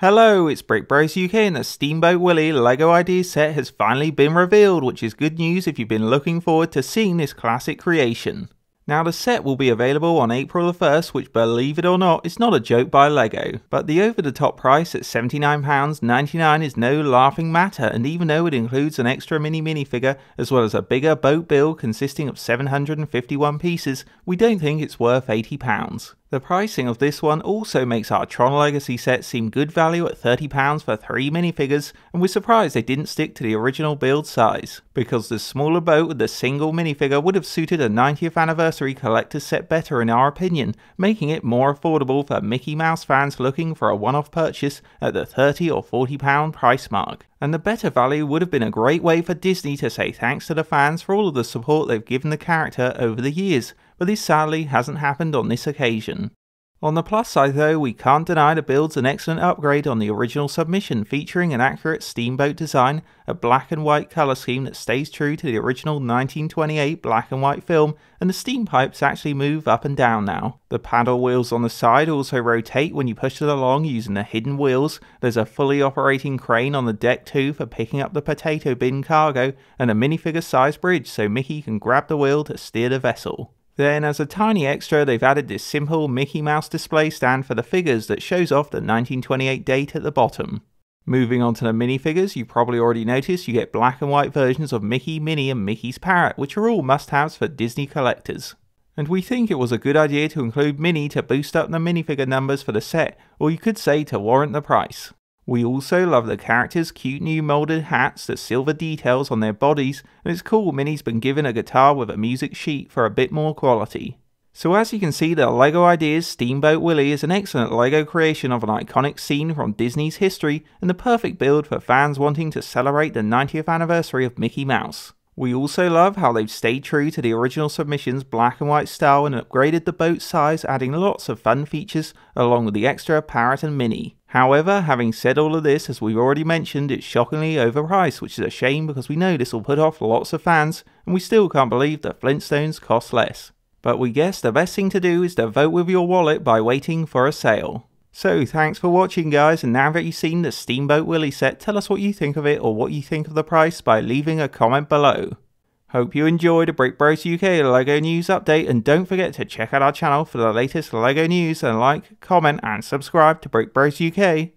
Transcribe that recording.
Hello, it's Brick Bros UK and the Steamboat Willie LEGO Ideas set has finally been revealed, which is good news if you've been looking forward to seeing this classic creation. Now the set will be available on April the 1st, which believe it or not is not a joke by LEGO, but the over the top price at £79.99 is no laughing matter and even though it includes an extra mini minifigure as well as a bigger boat build consisting of 751 pieces, we don't think it's worth £80. The pricing of this one also makes our Tron Legacy set seem good value at £30 for 3 minifigures, and we're surprised they didn't stick to the original build size, because the smaller boat with the single minifigure would have suited a 90th anniversary collector's set better in our opinion, making it more affordable for Mickey Mouse fans looking for a one-off purchase at the £30 or £40 price mark. And the better value would have been a great way for Disney to say thanks to the fans for all of the support they've given the character over the years, but this sadly hasn't happened on this occasion. On the plus side though, we can't deny the build's an excellent upgrade on the original submission featuring an accurate steamboat design, a black and white colour scheme that stays true to the original 1928 black and white film, and the steam pipes actually move up and down now. The paddle wheels on the side also rotate when you push it along using the hidden wheels, there's a fully operating crane on the deck too for picking up the potato bin cargo, and a minifigure sized bridge so Mickey can grab the wheel to steer the vessel. Then as a tiny extra, they've added this simple Mickey Mouse display stand for the figures that shows off the 1928 date at the bottom. Moving on to the minifigures, you probably already noticed you get black and white versions of Mickey, Minnie and Mickey's Parrot, which are all must-haves for Disney collectors. And we think it was a good idea to include Minnie to boost up the minifigure numbers for the set, or you could say to warrant the price. We also love the characters' cute new molded hats, the silver details on their bodies, and it's cool Minnie's been given a guitar with a music sheet for a bit more quality. So as you can see, the LEGO Ideas Steamboat Willie is an excellent LEGO creation of an iconic scene from Disney's history and the perfect build for fans wanting to celebrate the 90th anniversary of Mickey Mouse. We also love how they've stayed true to the original submission's black and white style and upgraded the boat size, adding lots of fun features along with the extra Parrot and Minnie. However, having said all of this, as we've already mentioned, it's shockingly overpriced, which is a shame because we know this will put off lots of fans, and we still can't believe that Flintstones cost less. But we guess the best thing to do is to vote with your wallet by waiting for a sale. So thanks for watching guys and now that you've seen the Steamboat Willie set tell us what you think of it or what you think of the price by leaving a comment below. Hope you enjoyed a Brick Bros UK LEGO news update and don't forget to check out our channel for the latest LEGO news and like, comment and subscribe to Brick Bros UK.